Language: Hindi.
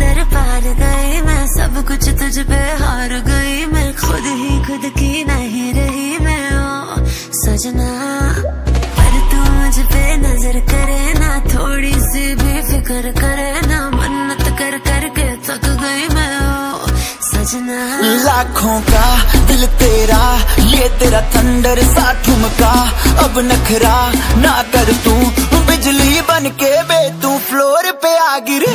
अंदर पार गई मैं, सब कुछ तुझ पे हार गई मैं, खुद ही खुद की नहीं रही मैं, ओ, सजना। पर तू मुझ पे नज़र करे ना, थोड़ी सी भी फ़िक्र करे ना, मन्नत कर करके थक गई मैं, ओ, सजना। लाखों का दिल तेरा, ये तेरा थंडर सा ठुमका। अब नखरा ना कर तू, बिजली बन के बे तू फ्लोर पे आ गिरे।